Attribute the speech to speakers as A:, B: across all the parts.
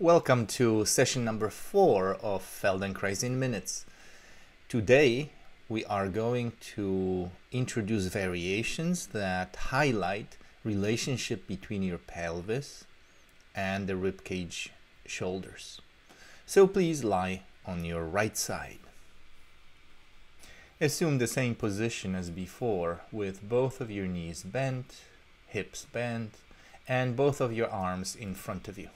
A: Welcome to session number four of Feldenkrais in Minutes. Today we are going to introduce variations that highlight relationship between your pelvis and the ribcage shoulders. So please lie on your right side. Assume the same position as before with both of your knees bent, hips bent, and both of your arms in front of you.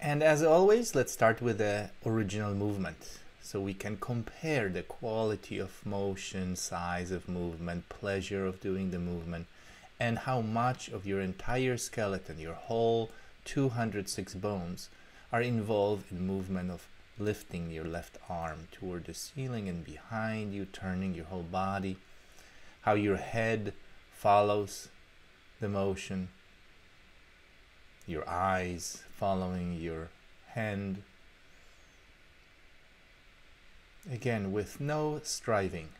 A: And as always, let's start with the original movement. So we can compare the quality of motion, size of movement, pleasure of doing the movement, and how much of your entire skeleton, your whole 206 bones, are involved in movement of lifting your left arm toward the ceiling and behind you, turning your whole body, how your head follows the motion, your eyes following your hand. Again, with no striving,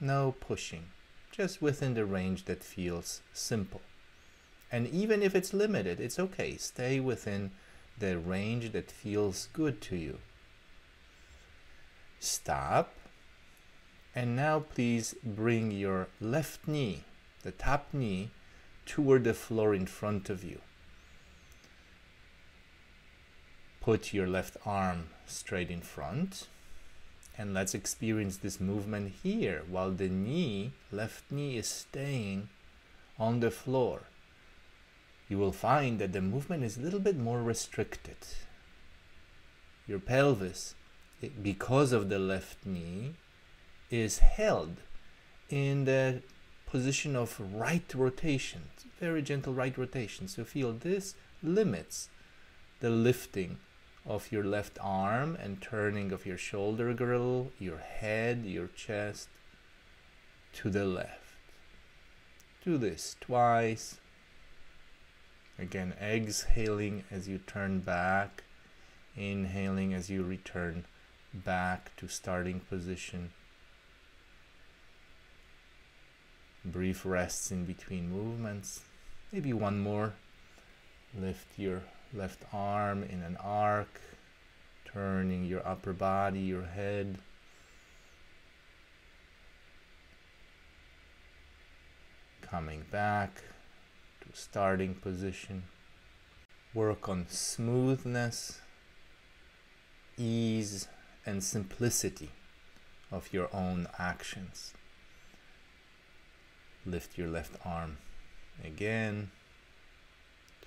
A: no pushing, just within the range that feels simple. And even if it's limited, it's okay. Stay within the range that feels good to you. Stop. And now please bring your left knee, the top knee, toward the floor in front of you. Put your left arm straight in front. And let's experience this movement here while the knee, left knee is staying on the floor. You will find that the movement is a little bit more restricted. Your pelvis, because of the left knee, is held in the position of right rotation, very gentle right rotation. So feel this limits the lifting of your left arm and turning of your shoulder girdle, your head, your chest to the left. Do this twice. Again, exhaling as you turn back, inhaling as you return back to starting position. Brief rests in between movements. Maybe one more. Lift your left arm in an arc, turning your upper body, your head. Coming back to starting position. Work on smoothness, ease, and simplicity of your own actions. Lift your left arm again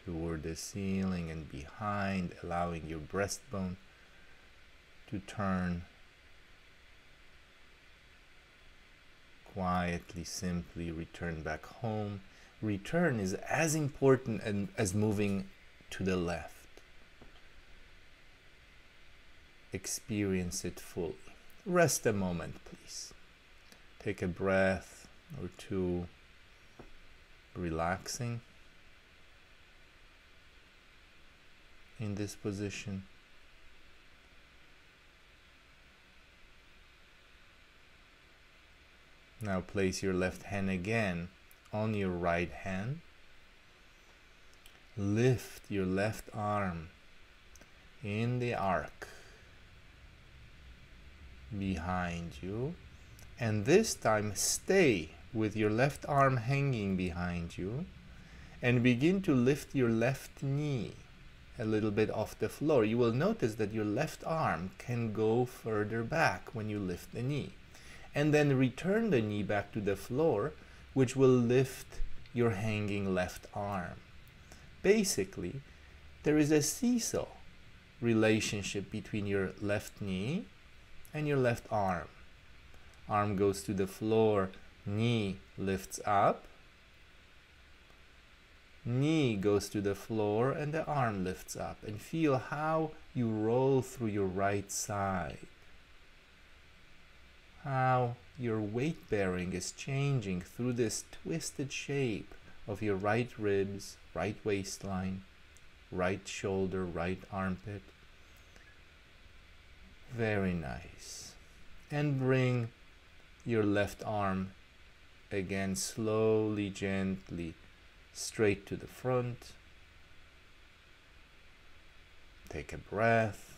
A: toward the ceiling and behind, allowing your breastbone to turn quietly, simply return back home. Return is as important as moving to the left. Experience it fully. Rest a moment, please. Take a breath or two, relaxing. In this position. Now place your left hand again on your right hand. Lift your left arm in the arc behind you and this time stay with your left arm hanging behind you and begin to lift your left knee a little bit off the floor, you will notice that your left arm can go further back when you lift the knee. And then return the knee back to the floor, which will lift your hanging left arm. Basically, there is a seesaw relationship between your left knee and your left arm. Arm goes to the floor, knee lifts up, knee goes to the floor and the arm lifts up and feel how you roll through your right side. How your weight bearing is changing through this twisted shape of your right ribs right waistline right shoulder right armpit. Very nice. And bring your left arm again slowly gently straight to the front. take a breath.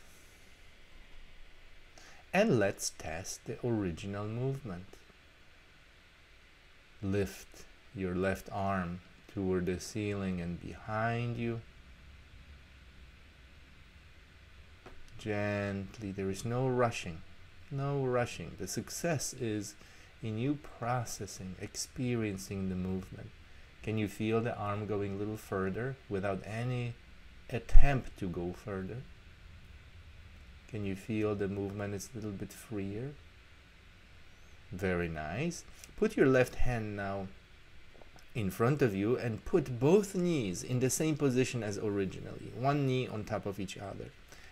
A: And let's test the original movement. Lift your left arm toward the ceiling and behind you. Gently, there is no rushing, no rushing. The success is in you processing, experiencing the movement. Can you feel the arm going a little further without any attempt to go further? Can you feel the movement is a little bit freer? Very nice. Put your left hand now in front of you and put both knees in the same position as originally, one knee on top of each other.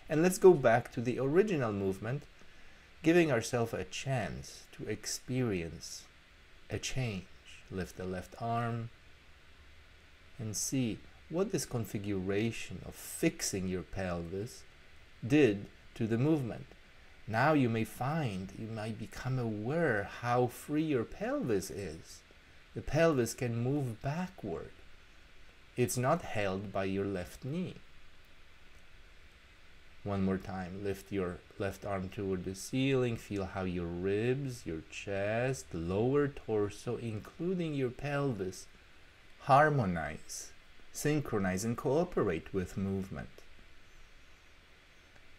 A: And let's go back to the original movement, giving ourselves a chance to experience a change. Lift the left arm and see what this configuration of fixing your pelvis did to the movement. Now you may find, you might become aware how free your pelvis is. The pelvis can move backward. It's not held by your left knee. One more time, lift your left arm toward the ceiling. Feel how your ribs, your chest, the lower torso, including your pelvis, harmonize, synchronize, and cooperate with movement.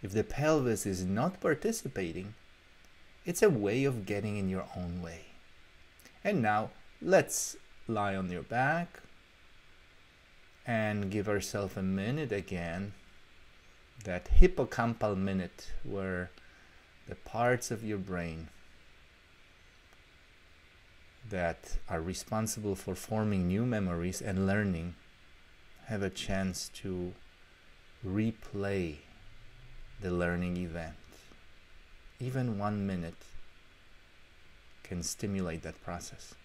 A: If the pelvis is not participating, it's a way of getting in your own way. And now let's lie on your back and give ourselves a minute again that hippocampal minute where the parts of your brain that are responsible for forming new memories and learning have a chance to replay the learning event. Even one minute can stimulate that process.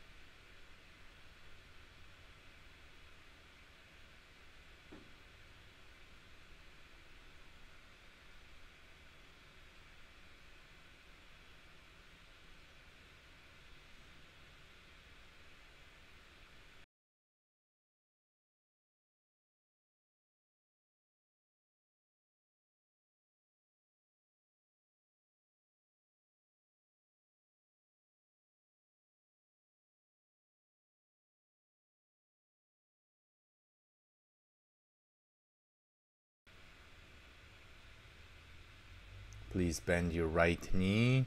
A: Please bend your right knee.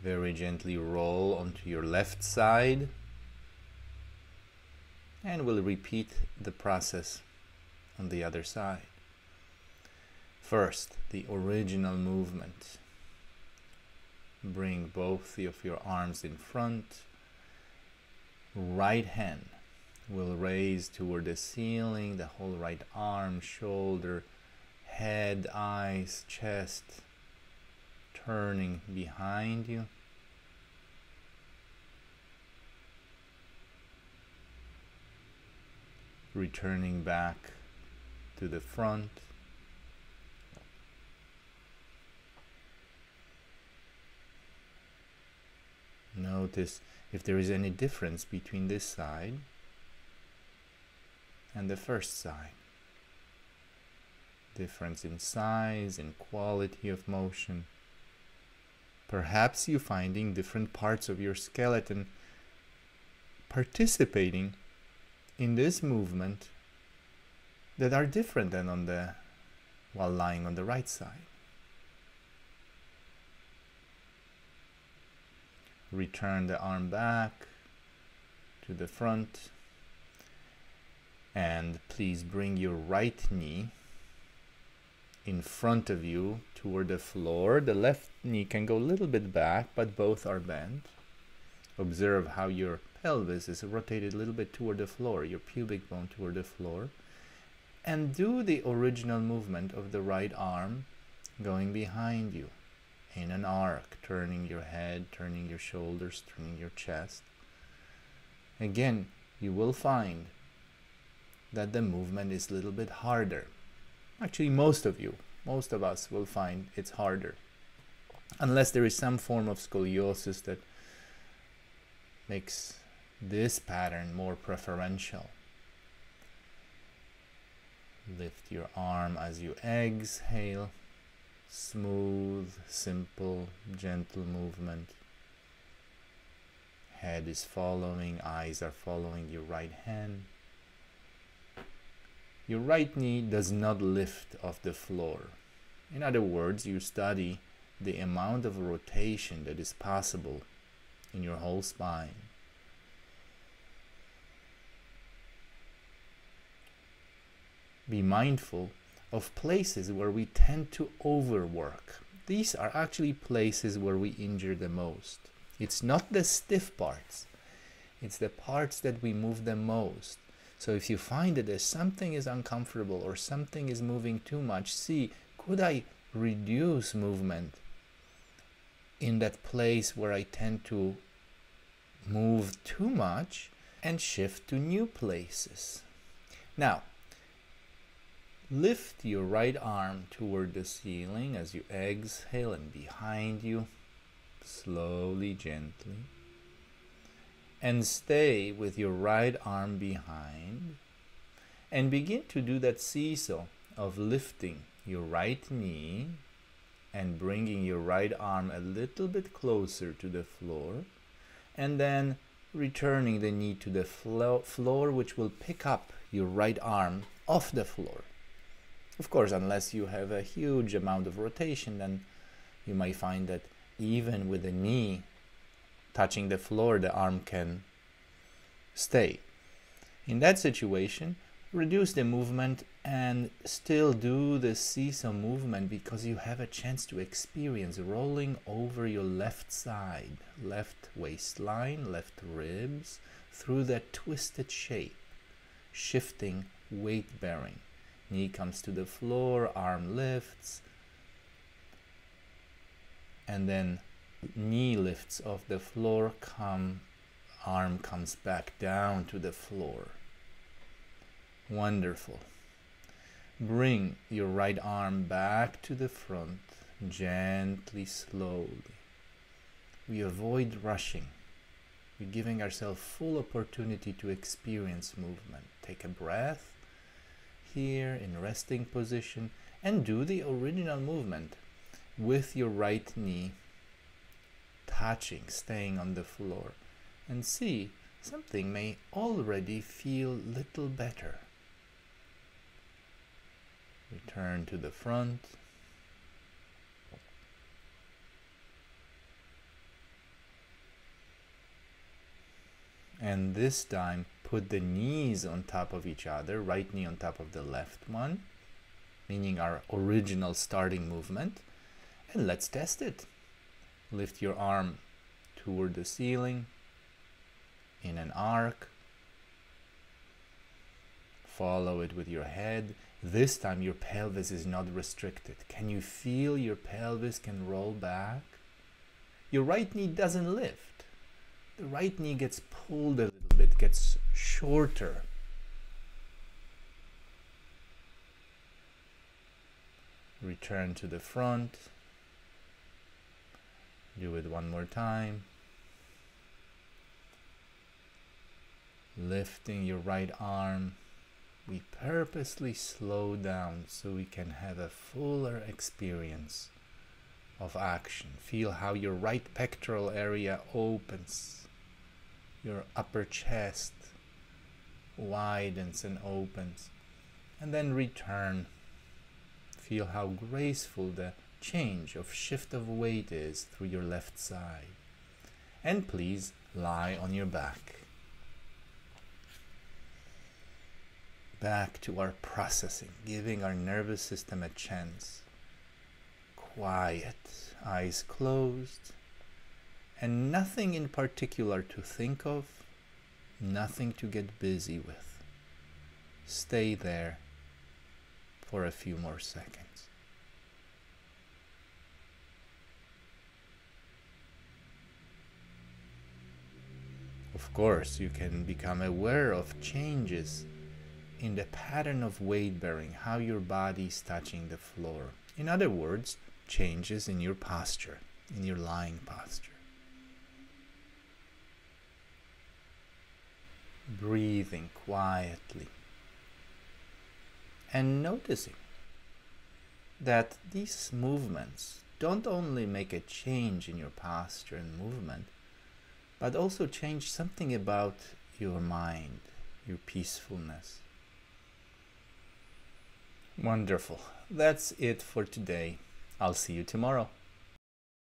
A: Very gently roll onto your left side. And we'll repeat the process on the other side. First, the original movement. Bring both of your arms in front. Right hand will raise toward the ceiling, the whole right arm, shoulder, head, eyes, chest, turning behind you. Returning back to the front. Notice if there is any difference between this side and the first side. Difference in size, in quality of motion. Perhaps you're finding different parts of your skeleton participating in this movement that are different than on the while lying on the right side. Return the arm back to the front and please bring your right knee in front of you toward the floor. The left knee can go a little bit back, but both are bent. Observe how your pelvis is rotated a little bit toward the floor, your pubic bone toward the floor. And do the original movement of the right arm going behind you in an arc, turning your head, turning your shoulders, turning your chest. Again, you will find that the movement is a little bit harder actually most of you, most of us will find it's harder. Unless there is some form of scoliosis that makes this pattern more preferential. Lift your arm as you exhale. Smooth, simple, gentle movement. Head is following, eyes are following your right hand. Your right knee does not lift off the floor. In other words, you study the amount of rotation that is possible in your whole spine. Be mindful of places where we tend to overwork. These are actually places where we injure the most. It's not the stiff parts, it's the parts that we move the most. So if you find that something is uncomfortable or something is moving too much, see, could I reduce movement in that place where I tend to move too much and shift to new places. Now, lift your right arm toward the ceiling as you exhale and behind you, slowly, gently. And stay with your right arm behind and begin to do that seesaw of lifting your right knee and bringing your right arm a little bit closer to the floor and then returning the knee to the flo floor which will pick up your right arm off the floor. Of course, unless you have a huge amount of rotation, then you might find that even with the knee touching the floor, the arm can stay. In that situation, reduce the movement and still do the seesaw movement because you have a chance to experience rolling over your left side, left waistline, left ribs through that twisted shape, shifting weight bearing. Knee comes to the floor, arm lifts, and then knee lifts off the floor, come, arm comes back down to the floor Wonderful. Bring your right arm back to the front, gently, slowly. We avoid rushing. We're giving ourselves full opportunity to experience movement. Take a breath here in resting position and do the original movement with your right knee touching, staying on the floor. And see, something may already feel little better. Return to the front. And this time, put the knees on top of each other, right knee on top of the left one, meaning our original starting movement. And let's test it. Lift your arm toward the ceiling in an arc. Follow it with your head this time your pelvis is not restricted. Can you feel your pelvis can roll back? Your right knee doesn't lift. The right knee gets pulled a little bit, gets shorter. Return to the front. Do it one more time. Lifting your right arm we purposely slow down so we can have a fuller experience of action. Feel how your right pectoral area opens, your upper chest widens and opens, and then return. Feel how graceful the change of shift of weight is through your left side. And please lie on your back. back to our processing, giving our nervous system a chance. Quiet, eyes closed, and nothing in particular to think of, nothing to get busy with. Stay there for a few more seconds. Of course, you can become aware of changes in the pattern of weight bearing, how your body is touching the floor. In other words, changes in your posture, in your lying posture. Breathing quietly and noticing that these movements don't only make a change in your posture and movement, but also change something about your mind, your peacefulness. Wonderful. That's it for today. I'll see you tomorrow.